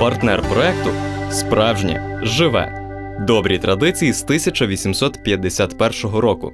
Партнер проекту справжнє живе. Добрі традиції з 1851 року.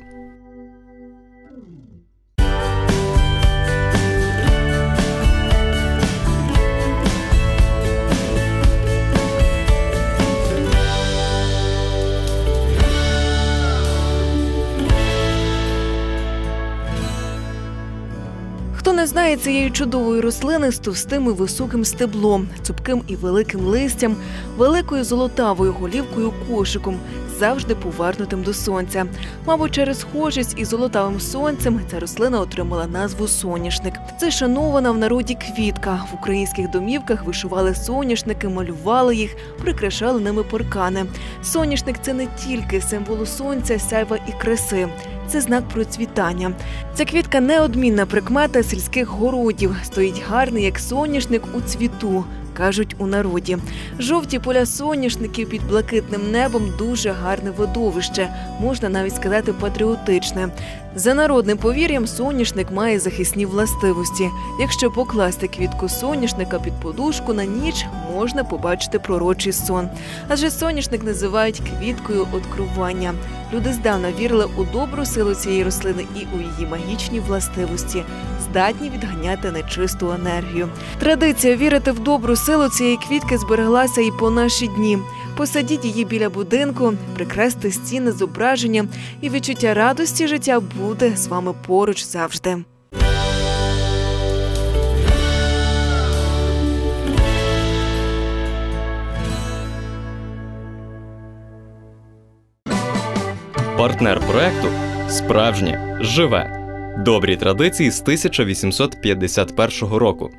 Хто не знає цієї чудової рослини з товстим і високим стеблом, цупким і великим листям, великою золотавою голівкою кошиком, завжди повернутим до сонця. Мабуть, через схожість із золотавим сонцем ця рослина отримала назву соняшник. Це шанована в народі квітка. В українських домівках вишивали соняшники, малювали їх, прикрашали ними паркани. Соняшник це не тільки символ сонця, сяйва і краси. Це знак процвітання. Ця квітка неодмінна прикмета сільських городів. Стоїть гарний, як соняшник у цвіту. Кажуть у народі, жовті поля соняшників під блакитним небом дуже гарне видовище, можна навіть сказати патріотичне. За народним повір'ям, соняшник має захисні властивості. Якщо покласти квітку соняшника під подушку на ніч, можна побачити пророчий сон. Адже соняшник називають квіткою открування. Люди здавна вірили у добру силу цієї рослини і у її магічні властивості, здатні відганяти нечисту енергію. Традиція вірити в добру силу цієї квітки збереглася і по наші дні. Посадіть її біля будинку, прикрести стіни зображення, і відчуття радості життя буде з вами поруч завжди. Партнер проекту справжнє живе. Добрі традиції з 1851 року.